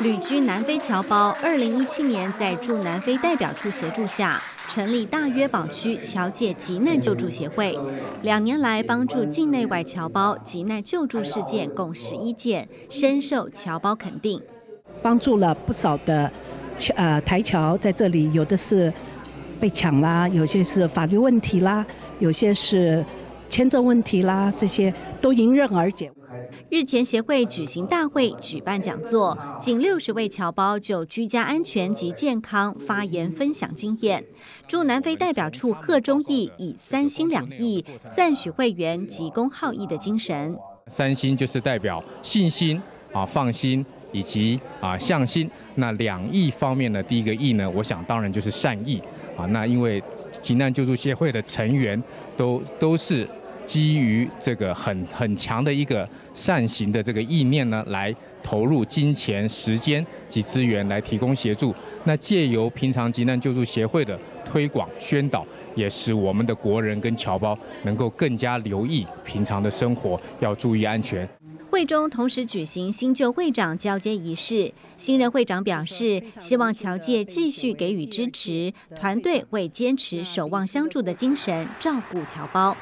旅居南非侨胞，二零一七年在驻南非代表处协助下，成立大约堡区侨界急难救助协会。两年来，帮助境内外侨胞急难救助事件共十一件，深受侨胞肯定。帮助了不少的呃台侨在这里，有的是被抢啦，有些是法律问题啦，有些是签证问题啦，这些都迎刃而解。日前，协会举行大会，举办讲座，近六十位侨胞就居家安全及健康发言分享经验。驻南非代表处贺中义以三心两意赞许会员急公好义的精神。三心就是代表信心啊，放心以及啊向心。那两意方面呢，第一个意呢，我想当然就是善意啊。那因为急难救助协会的成员都都是。基于这个很很强的一个善行的这个意念呢，来投入金钱、时间及资源来提供协助。那借由平常急难救助协会的推广宣导，也使我们的国人跟侨胞能够更加留意平常的生活，要注意安全。会中同时举行新旧会长交接仪式，新任会长表示，希望侨界继续给予支持，团队会坚持守望相助的精神，照顾侨胞。